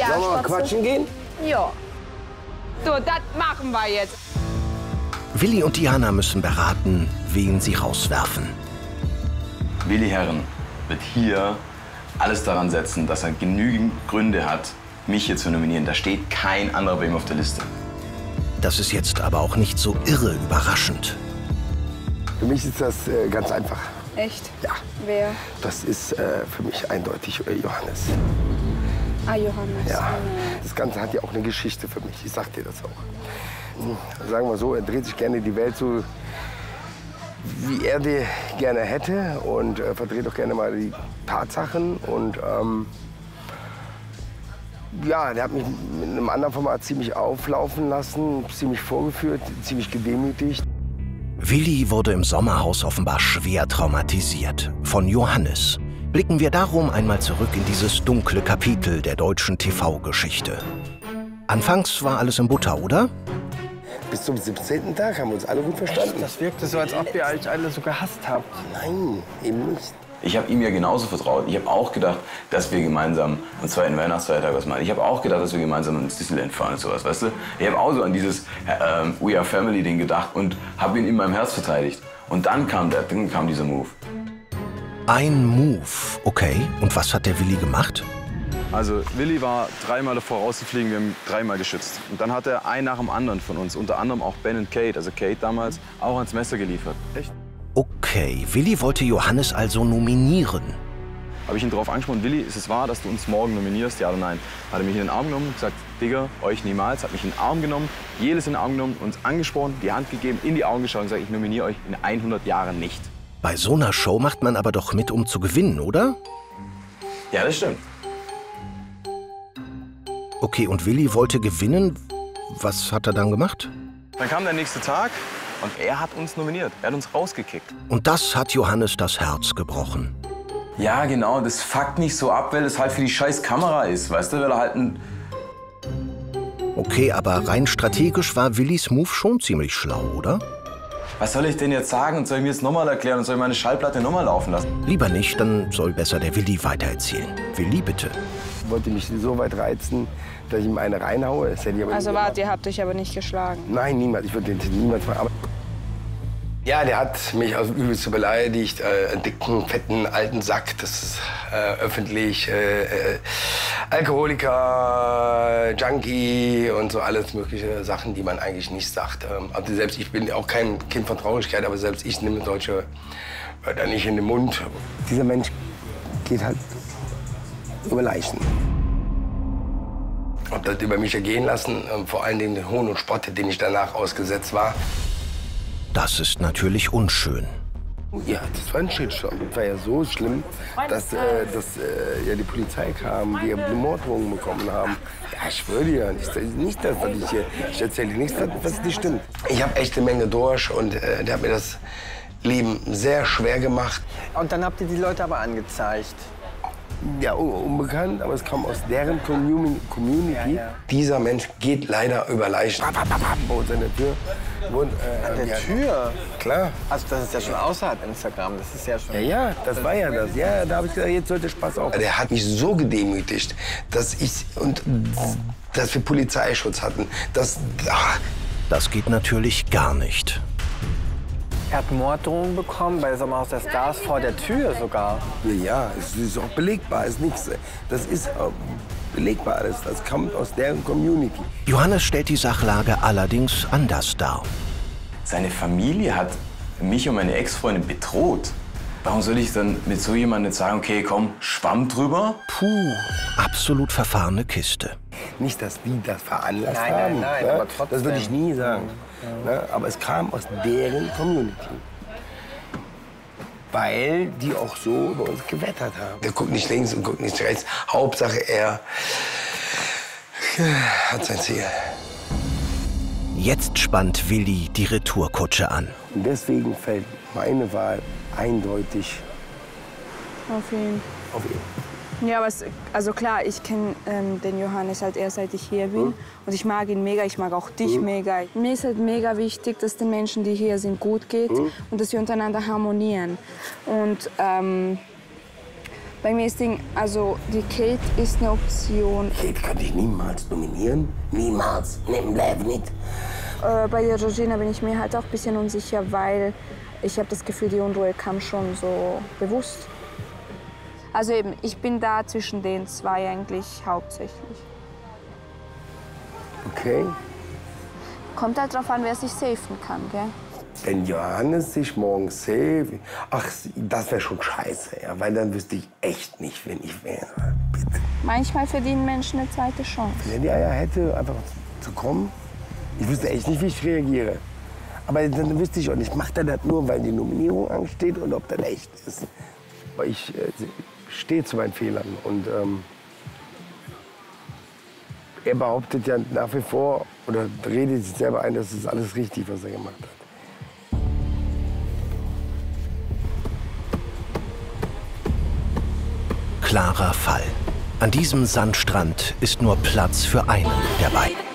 Ja, Sollen wir mal quatschen gehen? Ja. So, das machen wir jetzt. Willi und Diana müssen beraten, wen sie rauswerfen. Willi Herren wird hier alles daran setzen, dass er genügend Gründe hat, mich hier zu nominieren. Da steht kein anderer bei ihm auf der Liste. Das ist jetzt aber auch nicht so irre überraschend. Für mich ist das äh, ganz einfach. Echt? Ja, Wer? das ist äh, für mich eindeutig äh, Johannes. Ah, Johannes. Ja, das Ganze hat ja auch eine Geschichte für mich. Ich sag dir das auch. Hm, Sagen wir so, er dreht sich gerne die Welt so, wie er die gerne hätte und äh, verdreht auch gerne mal die Tatsachen. Und ähm, ja, der hat mich mit einem anderen Format ziemlich auflaufen lassen, ziemlich vorgeführt, ziemlich gedemütigt. Willi wurde im Sommerhaus offenbar schwer traumatisiert. Von Johannes. Blicken wir darum einmal zurück in dieses dunkle Kapitel der deutschen TV-Geschichte. Anfangs war alles in Butter, oder? Bis zum 17. Tag haben wir uns alle gut verstanden. Das wirkte so, als ob ihr euch alle so gehasst habt. Nein, eben nicht. Ich habe ihm ja genauso vertraut. Ich habe auch gedacht, dass wir gemeinsam am zweiten Weihnachtsfeiertag was machen. Ich habe auch gedacht, dass wir gemeinsam ins Disneyland fahren und sowas, weißt du? Ich habe auch so an dieses ähm, We Are Family Ding gedacht und habe ihn in meinem Herz verteidigt. Und dann kam der, dann kam dieser Move. Ein Move. Okay. Und was hat der Willi gemacht? Also Willi war dreimal davor rauszufliegen, wir haben dreimal geschützt. Und dann hat er einen nach dem anderen von uns, unter anderem auch Ben und Kate, also Kate damals, auch ans Messer geliefert. Echt? Okay, Willi wollte Johannes also nominieren. Habe ich ihn darauf angesprochen, Willi, ist es wahr, dass du uns morgen nominierst, ja oder nein? Hat er mich in den Arm genommen und gesagt, Digga, euch niemals. Hat mich in den Arm genommen, jedes in den Arm genommen, uns angesprochen, die Hand gegeben, in die Augen geschaut und gesagt, ich nominiere euch in 100 Jahren nicht. Bei so einer Show macht man aber doch mit, um zu gewinnen, oder? Ja, das stimmt. Okay, und Willi wollte gewinnen. Was hat er dann gemacht? Dann kam der nächste Tag und er hat uns nominiert. Er hat uns rausgekickt. Und das hat Johannes das Herz gebrochen. Ja, genau, das fuckt nicht so ab, weil es halt für die scheiß Kamera ist, weißt du? Weil er halt ein. Okay, aber rein strategisch war Willis Move schon ziemlich schlau, oder? Was soll ich denn jetzt sagen? Und soll ich mir jetzt nochmal erklären und soll ich meine Schallplatte nochmal laufen lassen? Lieber nicht, dann soll besser der Willi weitererzählen. Willi, bitte. wollte mich so weit reizen, dass ich ihm eine reinhaue. Das hätte ich aber Also nie warte, ihr habt euch aber nicht geschlagen. Nein, niemals. Ich würde den niemals machen. Ja, der hat mich also übelst beleidigt. Äh, einen dicken, fetten, alten Sack. Das ist äh, öffentlich. Äh, äh, Alkoholiker, Junkie und so alles mögliche Sachen, die man eigentlich nicht sagt. Ähm, also selbst ich bin auch kein Kind von Traurigkeit, aber selbst ich nehme solche Wörter nicht in den Mund. Dieser Mensch geht halt über Leichen. Hab das über mich ergehen lassen, ähm, vor allen Dingen den Hohn und Spott, den ich danach ausgesetzt war. Das ist natürlich unschön. Ja, das war ein Shitstorm. Das war ja so schlimm, dass, äh, dass äh, ja, die Polizei kam, wir Morddrohungen bekommen haben. Ja, ich schwöre dir, nicht, nicht dass dass ich hier, ich erzähle dir nichts, was nicht stimmt. Ich habe echt eine Menge durch und äh, der hat mir das Leben sehr schwer gemacht. Und dann habt ihr die Leute aber angezeigt. Ja, un- unbekannt, aber es kam aus deren Commu- Community. Ja, ja. Dieser Mensch geht leider über Leichen. Bam, bam, bam, bam, Bei uns an der Tür. Und, äh, An der ja, Tür? Klar. Also das ist ja schon außerhalb Instagram. Das ist ja schon... Ja, ja, das war ja das. Ja, da habe ich gesagt, jetzt sollte Spaß auf. Der hat mich so gedemütigt, dass ich und dass wir Polizeischutz hatten. Das, ah, Das geht natürlich gar nicht. Er hat Morddrohungen bekommen bei Sommerhaus der Stars vor der Tür sogar. ja, es ist auch belegbar, ist nichts. Das ist äh, belegbar alles. Das kommt aus deren Community. Johannes stellt die Sachlage allerdings anders dar. Seine Familie hat mich und meine Ex-Freundin bedroht. Warum soll ich dann mit so jemandem sagen, okay, komm, schwamm drüber? Puh, absolut verfahrene Kiste. Nicht, dass die das veranlasst Nein, nein, haben. nein, ne? aber trotzdem. Das würde ich nie sagen. Ne? Aber es kam aus deren Community. Weil die auch so über uns gewettert haben. Der guckt nicht links und guckt nicht rechts. Hauptsache, er hat sein Ziel. Jetzt spannt Willi die Retourkutsche an. Und deswegen fällt meine Wahl eindeutig Auf ihn. auf ihn. Ja, aber es, also klar, ich kenne ähm, den Johannes halt erst seit ich hier bin. Und ich mag ihn mega, ich mag auch dich mega. Mir ist halt mega wichtig, dass den Menschen, die hier sind, gut geht und dass wir untereinander harmonieren. Und ähm, Bei mir ist Ding, also die Kate ist eine Option. Kate könnte ich niemals nominieren. Niemals. Im Leben nicht. Äh, bei der Georgina bin ich mir halt auch ein bisschen unsicher, weil ich habe das Gefühl, die Unruhe kam schon so bewusst. Also eben, ich bin da zwischen den zwei eigentlich hauptsächlich. Okay. Kommt halt drauf an, wer sich safen kann, gell? Wenn Johannes sich morgen safe. Ach, das wäre schon scheiße, ja, weil dann wüsste ich echt nicht, wen ich wäre. Bitte. Manchmal verdienen Menschen eine zweite Chance. Wenn er die Eier hätte, einfach zu kommen, ich wüsste echt nicht, wie ich reagiere. Aber dann wüsste ich auch nicht, macht er das nur, weil die Nominierung ansteht und ob das echt ist. Aber ich äh, stehe zu meinen Fehlern und ähm, er behauptet ja nach wie vor oder redet sich selber ein, dass es alles richtig, was er gemacht hat. Klarer Fall. An diesem Sandstrand ist nur Platz für einen der beiden.